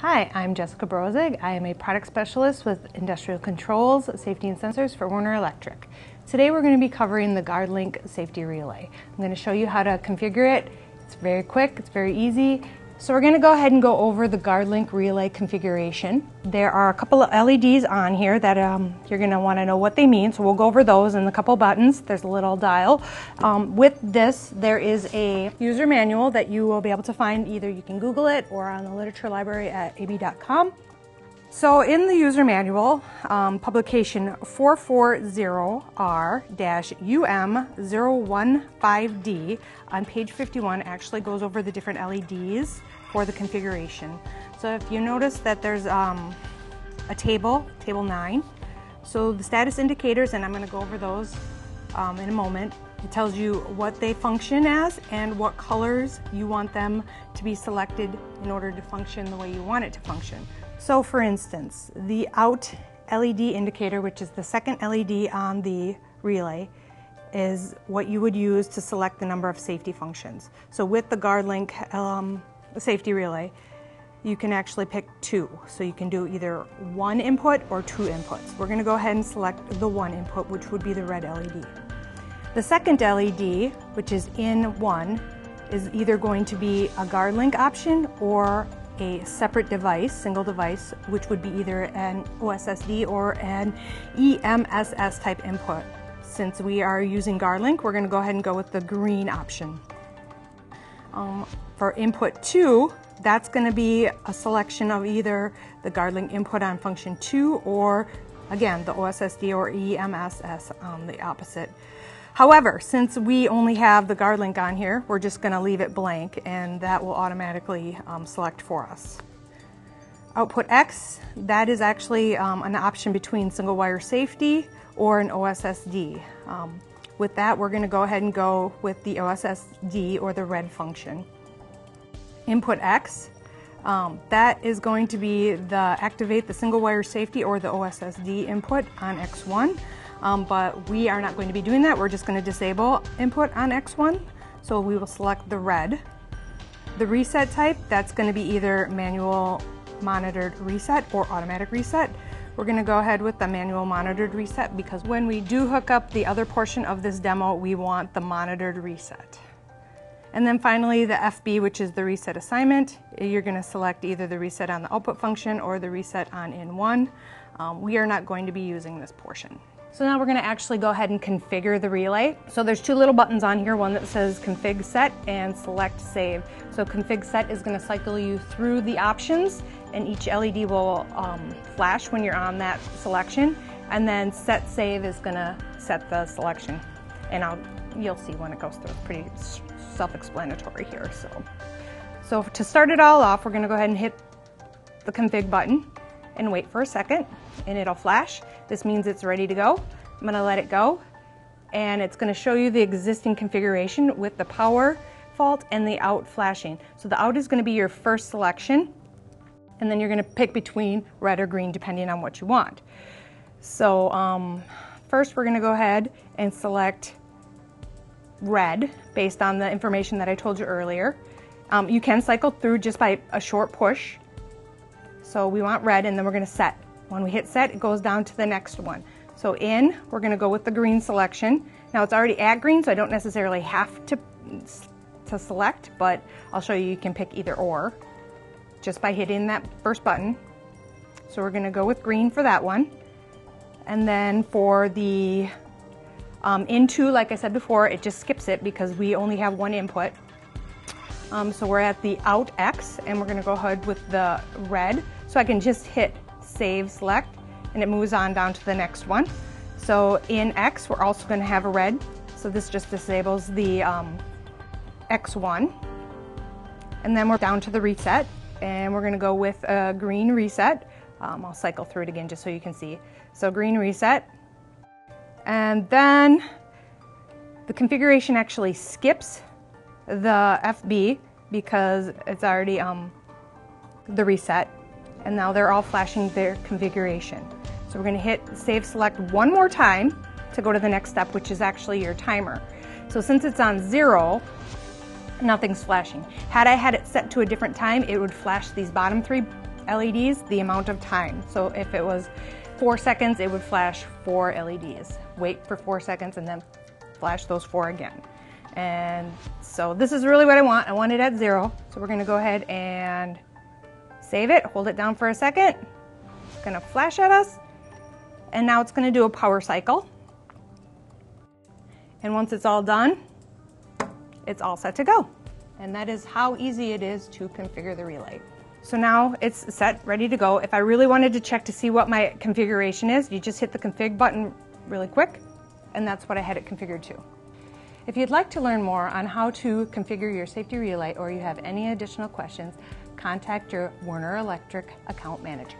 Hi, I'm Jessica Brozig. I am a product specialist with Industrial Controls, Safety and Sensors for Werner Electric. Today we're going to be covering the GuardLink Safety Relay. I'm going to show you how to configure it. It's very quick, it's very easy, so we're going to go ahead and go over the GuardLink relay configuration. There are a couple of LEDs on here that um, you're going to want to know what they mean, so we'll go over those and a couple buttons. There's a little dial. Um, with this, there is a user manual that you will be able to find. Either you can Google it or on the literature library at ab.com. So in the user manual, um, publication 440R-UM015D on page 51 actually goes over the different LEDs for the configuration. So if you notice that there's um, a table, table 9, so the status indicators, and I'm going to go over those um, in a moment, it tells you what they function as and what colors you want them to be selected in order to function the way you want it to function. So for instance, the out LED indicator, which is the second LED on the relay, is what you would use to select the number of safety functions. So with the GuardLink um, safety relay, you can actually pick two. So you can do either one input or two inputs. We're gonna go ahead and select the one input, which would be the red LED. The second LED, which is in one, is either going to be a GuardLink option or a separate device, single device, which would be either an OSSD or an EMSS type input. Since we are using GuardLink, we're going to go ahead and go with the green option. Um, for input 2, that's going to be a selection of either the GuardLink input on function 2 or, again, the OSSD or EMSS on the opposite. However, since we only have the GuardLink on here, we're just going to leave it blank and that will automatically um, select for us. Output X, that is actually um, an option between single wire safety or an OSSD. Um, with that, we're going to go ahead and go with the OSSD or the red function. Input X, um, that is going to be the activate the single wire safety or the OSSD input on X1 um, but we are not going to be doing that. We're just going to disable input on X1. So we will select the red. The reset type, that's going to be either manual monitored reset or automatic reset. We're going to go ahead with the manual monitored reset because when we do hook up the other portion of this demo, we want the monitored reset. And then finally the FB, which is the reset assignment. You're going to select either the reset on the output function or the reset on in1. Um, we are not going to be using this portion. So now we're gonna actually go ahead and configure the relay. So there's two little buttons on here, one that says config set and select save. So config set is gonna cycle you through the options and each LED will um, flash when you're on that selection. And then set save is gonna set the selection. And I'll, you'll see when it goes through, it's pretty self-explanatory here. So. so to start it all off, we're gonna go ahead and hit the config button and wait for a second and it'll flash. This means it's ready to go. I'm gonna let it go and it's gonna show you the existing configuration with the power fault and the out flashing. So the out is gonna be your first selection and then you're gonna pick between red or green depending on what you want. So um, first we're gonna go ahead and select red based on the information that I told you earlier. Um, you can cycle through just by a short push so we want red and then we're gonna set. When we hit set, it goes down to the next one. So in, we're gonna go with the green selection. Now it's already at green, so I don't necessarily have to, to select, but I'll show you you can pick either or just by hitting that first button. So we're gonna go with green for that one. And then for the um, into, like I said before, it just skips it because we only have one input. Um, so we're at the out X and we're gonna go ahead with the red. So I can just hit save select and it moves on down to the next one. So in X, we're also gonna have a red. So this just disables the um, X1. And then we're down to the reset and we're gonna go with a green reset. Um, I'll cycle through it again just so you can see. So green reset. And then the configuration actually skips the FB because it's already um, the reset and now they're all flashing their configuration. So we're gonna hit save select one more time to go to the next step, which is actually your timer. So since it's on zero, nothing's flashing. Had I had it set to a different time, it would flash these bottom three LEDs, the amount of time. So if it was four seconds, it would flash four LEDs. Wait for four seconds and then flash those four again. And so this is really what I want. I want it at zero. So we're gonna go ahead and save it, hold it down for a second. It's gonna flash at us. And now it's gonna do a power cycle. And once it's all done, it's all set to go. And that is how easy it is to configure the relay. So now it's set, ready to go. If I really wanted to check to see what my configuration is, you just hit the config button really quick, and that's what I had it configured to. If you'd like to learn more on how to configure your safety relay or you have any additional questions, contact your Werner Electric account manager.